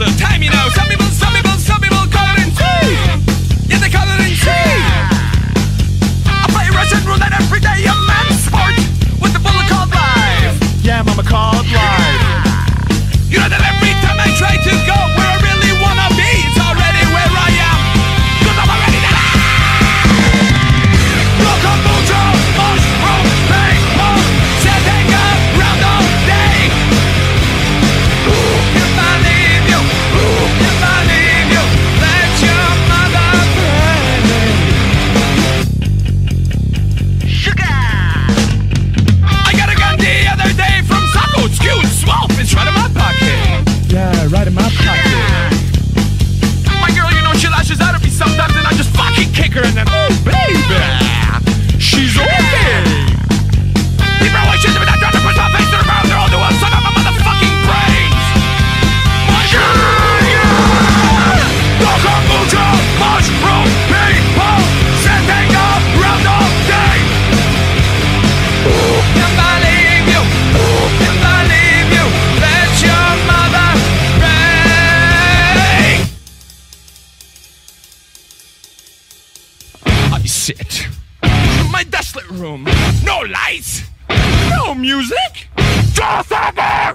the time. I sit. My desolate room. No lights. No music. Dothammer!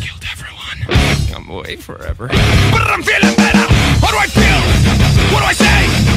Killed everyone. I'm away forever. But I'm feeling better. How do I feel? What do I say?